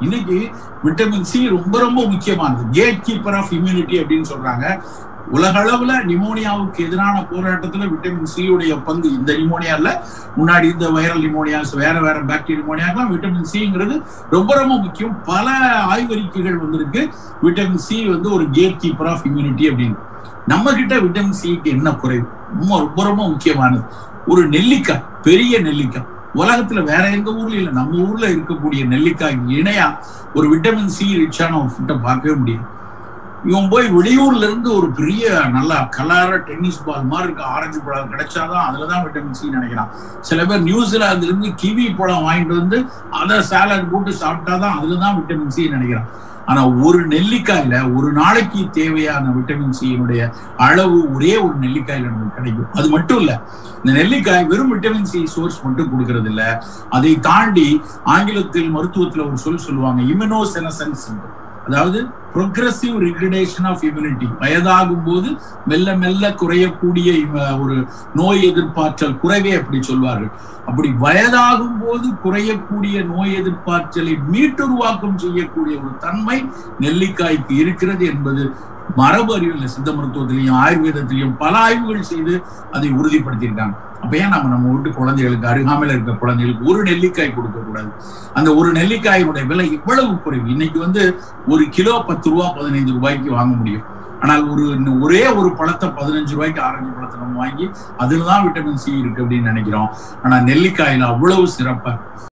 இன்னைக்கு vitamin C ரொம்ப ரொம்ப முக்கியமானது. கேட் கீப்பர் ஆஃப் இம்யூனிட்டி அப்படின்னு சொல்றாங்க. உலக அளவுல நிமோனியாவுக்கு எதிரான போராட்டத்துல விட்டமின் சி உடைய பங்கு இந்த நிமோனியால முன்னாடி இந்த வைரல் நிமோனியாஸ் வேற வேற பாக்டீரியா நிமோனியாக்கெல்லாம் விட்டமின் சிங்கிறது ரொம்ப ரொம்ப முக்கியம். பல ஆய்வறிக்கைகள் வந்திருக்கு. விட்டமின் சி வந்து ஒரு கேட் கீப்பர் ஆஃப் இம்யூனிட்டி அப்படின்னு. நம்ம கிட்ட விட்டமின் சிக்கு என்ன குறைவு ரொம்ப ரொம்ப ரொம்ப முக்கியமானது. ஒரு நெல்லிக்காய் பெரிய நெல்லிக்காய். உலகத்துல வேற எந்த ஊர்ல இல்ல நம்ம ஊர்ல இருக்கக்கூடிய நெல்லிக்காய் இணையா ஒரு விட்டமின் சி ரிச்சான ஒரு ஃபுட்டை பார்க்கவே முடியும் இவன் போய் வெளியூர்ல இருந்து ஒரு பெரிய நல்லா கலர டென்னிஸ் பால் மாதிரி இருக்க ஆரஞ்சு பழம் கிடைச்சாதான் அதுலதான் விட்டமின் சி நினைக்கிறான். சில பேர் நியூசிலாந்துல இருந்து கிவி பழம் வாங்கிட்டு வந்து அதை சாலட் போட்டு சாப்பிட்டாதான் அதுலதான் விட்டமின் சி நினைக்கிறான். ஆனா ஒரு நெல்லிக்காயில ஒரு நாளைக்கு தேவையான விட்டமின் சியினுடைய அளவு ஒரே ஒரு நெல்லிக்காயில நமக்கு கிடைக்கும். அது மட்டும் இல்ல இந்த நெல்லிக்காய் வெறும் விட்டமின் சி சோர்ஸ் மட்டும் கொடுக்கறது இல்ல. அதை தாண்டி ஆங்கிலத்தில் மருத்துவத்துல ஒரு சொல் சொல்லுவாங்க இம்யூனோசெனசன்ஸ் அதாவது ப்ரொக்ரஸிவ் ரிக்ரிடேஷன் ஆஃப் இம்யூனிட்டி வயதாகும் போது மெல்ல மெல்ல குறையக்கூடிய ஒரு நோய் எதிர்ப்பாற்றல் குறைவே அப்படி சொல்வார்கள். அப்படி வயதாகும் போது குறையக்கூடிய நோய் எதிர்ப்பாற்றலை மீட்டுருவாக்கம் செய்யக்கூடிய ஒரு தன்மை நெல்லிக்காய்க்கு இருக்கிறது என்பது மரபு அறிவியல் சித்த மருத்துவத்திலையும் ஆயுர்வேதத்திலையும் பல ஆய்வுகள் செய்து அதை உறுதிப்படுத்தியிருக்காங்க. அப்ப ஏன் நம்ம நம்ம வீட்டு குழந்தைகளுக்கு அருகாமையில் இருக்க குழந்தைகளுக்கு ஒரு நெல்லிக்காய் கொடுக்க கூடாது? அந்த ஒரு நெல்லிக்காயினுடைய விலை இவ்வளவு குறைவு. இன்னைக்கு வந்து ஒரு கிலோ பத்து ரூபா பதினைந்து ரூபாய்க்கு வாங்க முடியும். ஆனால் ஒரு ஒரே ஒரு பழத்தை பதினஞ்சு ரூபாய்க்கு ஆரஞ்சு பழத்தை நம்ம வாங்கி அதுலதான் விட்டமின் சி இருக்கு அப்படின்னு நினைக்கிறோம். ஆனா நெல்லிக்காயில அவ்வளவு சிறப்பா